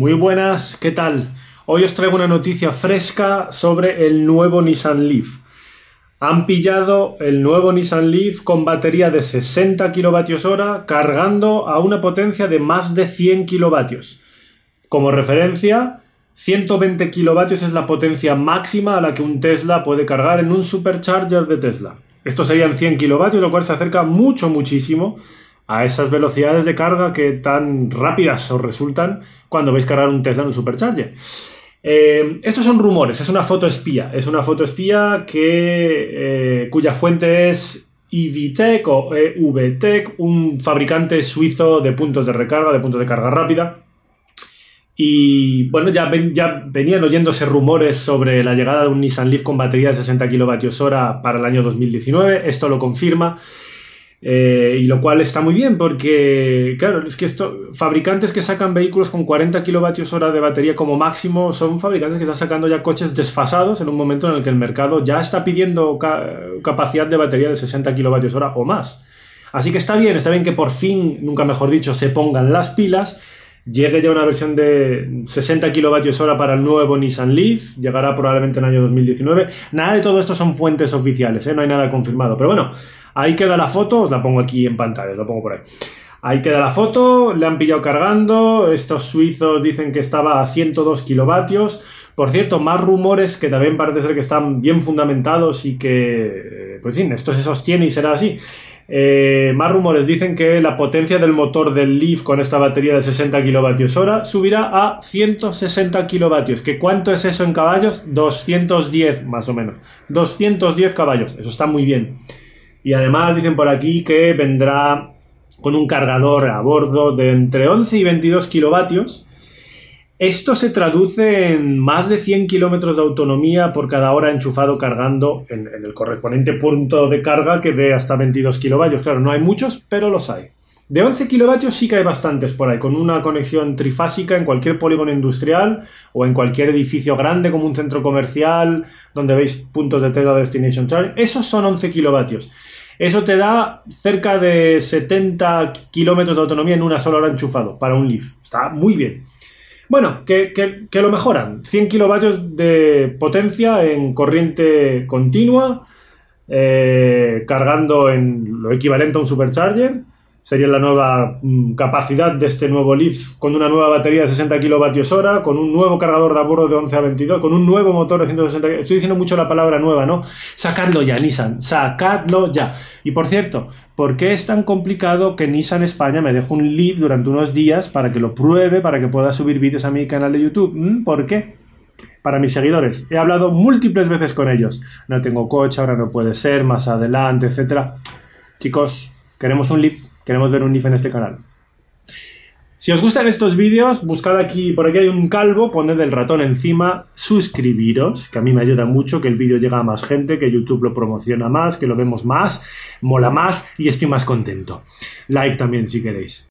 Muy buenas, ¿qué tal? Hoy os traigo una noticia fresca sobre el nuevo Nissan Leaf. Han pillado el nuevo Nissan Leaf con batería de 60 kWh cargando a una potencia de más de 100 kilovatios. Como referencia, 120 kilovatios es la potencia máxima a la que un Tesla puede cargar en un supercharger de Tesla. Estos serían 100 kilovatios, lo cual se acerca mucho, muchísimo a esas velocidades de carga que tan rápidas os resultan cuando vais a cargar un Tesla en un supercharger. Eh, estos son rumores, es una foto espía. Es una foto espía que, eh, cuya fuente es EVTech o EVTech, un fabricante suizo de puntos de recarga, de puntos de carga rápida. Y bueno, ya, ya venían oyéndose rumores sobre la llegada de un Nissan Leaf con batería de 60 kWh para el año 2019. Esto lo confirma. Eh, y lo cual está muy bien porque, claro, es que esto, fabricantes que sacan vehículos con 40 kilovatios hora de batería como máximo son fabricantes que están sacando ya coches desfasados en un momento en el que el mercado ya está pidiendo capacidad de batería de 60 kilovatios hora o más. Así que está bien, está bien que por fin, nunca mejor dicho, se pongan las pilas. Llegue ya una versión de 60 kilovatios hora para el nuevo Nissan Leaf, llegará probablemente en el año 2019. Nada de todo esto son fuentes oficiales, ¿eh? no hay nada confirmado. Pero bueno, Ahí queda la foto, os la pongo aquí en pantalla, os la pongo por ahí. Ahí queda la foto, le han pillado cargando, estos suizos dicen que estaba a 102 kilovatios. Por cierto, más rumores que también parece ser que están bien fundamentados y que, pues sí, esto se sostiene y será así. Eh, más rumores dicen que la potencia del motor del Leaf con esta batería de 60 kilovatios hora subirá a 160 kilovatios. ¿Que cuánto es eso en caballos? 210 más o menos. 210 caballos. Eso está muy bien. Y además dicen por aquí que vendrá con un cargador a bordo de entre 11 y 22 kilovatios. Esto se traduce en más de 100 kilómetros de autonomía por cada hora enchufado cargando en, el correspondiente punto de carga que dé hasta 22 kilovatios. Claro, no hay muchos, pero los hay. De 11 kilovatios sí que hay bastantes por ahí, con una conexión trifásica en cualquier polígono industrial o en cualquier edificio grande como un centro comercial donde veis puntos de Tesla Destination Charge. Esos son 11 kilovatios. Eso te da cerca de 70 kilómetros de autonomía en una sola hora enchufado para un Leaf. Está muy bien. Bueno, que, lo mejoran. 100 kilovatios de potencia en corriente continua, eh, cargando en lo equivalente a un supercharger sería la nueva mm, capacidad de este nuevo Leaf con una nueva batería de 60 kilovatios hora, con un nuevo cargador de bordo de 11 a 22, con un nuevo motor de 160. Estoy diciendo mucho la palabra nueva, ¿no? Sacadlo ya, Nissan, sacadlo ya. Y por cierto, ¿por qué es tan complicado que Nissan España me deje un Leaf durante unos días para que lo pruebe, para que pueda subir vídeos a mi canal de YouTube? ¿Mm? ¿Por qué? Para mis seguidores, he hablado múltiples veces con ellos. No tengo coche, ahora no puede ser, más adelante, etcétera. Chicos, queremos un Leaf Queremos ver un NIF en este canal. Si os gustan estos vídeos, buscad aquí, por aquí hay un calvo, poned el ratón encima, suscribiros, que a mí me ayuda mucho, que el vídeo llega a más gente, que YouTube lo promociona más, que lo vemos más, mola más y estoy más contento. Like también si queréis.